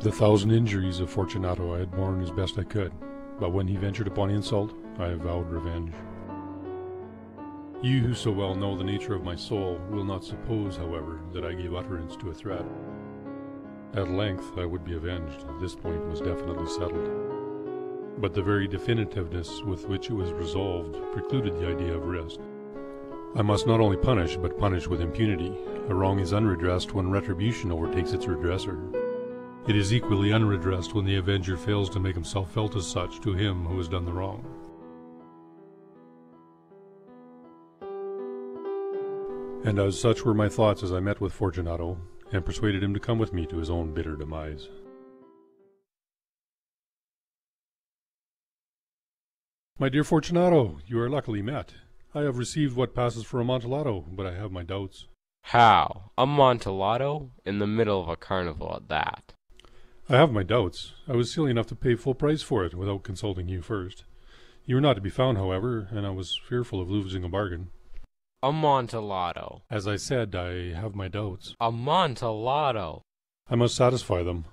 The thousand injuries of Fortunato I had borne as best I could, but when he ventured upon insult, I vowed revenge. You who so well know the nature of my soul will not suppose, however, that I gave utterance to a threat. At length I would be avenged, this point was definitely settled. But the very definitiveness with which it was resolved precluded the idea of risk. I must not only punish, but punish with impunity. A wrong is unredressed when retribution overtakes its redresser. It is equally unredressed when the avenger fails to make himself felt as such to him who has done the wrong. And as such were my thoughts as I met with Fortunato, and persuaded him to come with me to his own bitter demise. My dear Fortunato, you are luckily met. I have received what passes for Amontillado, but I have my doubts. How? Amontillado? In the middle of a carnival at that. I have my doubts. I was silly enough to pay full price for it without consulting you first. You were not to be found, however, and I was fearful of losing a bargain. Amontillado. As I said, I have my doubts. Amontillado. I must satisfy them.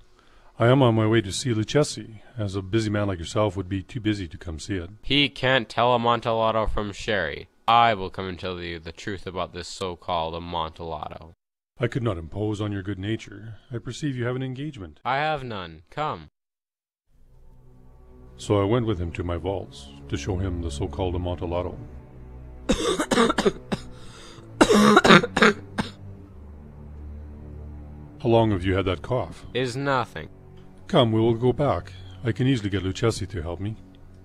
I am on my way to see Luchesi, as a busy man like yourself would be too busy to come see it. He can't tell Amontillado from Sherry. I will come and tell you the truth about this so-called Amontillado. I could not impose on your good nature. I perceive you have an engagement. I have none. Come. So I went with him to my vaults, to show him the so-called Amontillado. How long have you had that cough? Is nothing. Come, we will go back. I can easily get Luchesi to help me.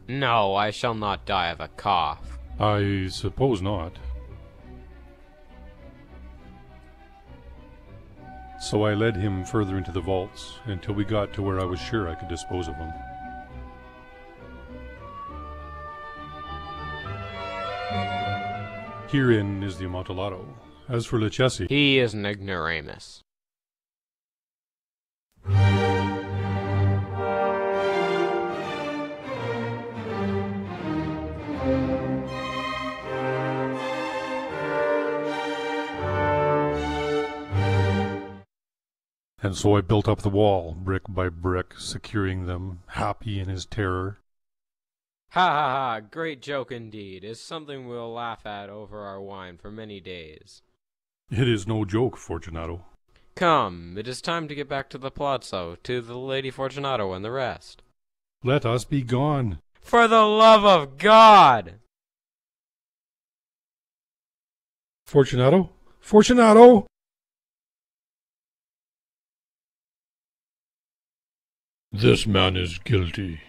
No, I shall not die of a cough. I suppose not. So I led him further into the vaults, until we got to where I was sure I could dispose of him. Herein is the Amontillado. As for Luchesi, He is an ignoramus. And so I built up the wall, brick by brick, securing them, happy in his terror. Ha ha ha! Great joke indeed. Is something we'll laugh at over our wine for many days. It is no joke, Fortunato. Come, it is time to get back to the palazzo, to the Lady Fortunato and the rest. Let us be gone. For the love of God! Fortunato? Fortunato! This man is guilty.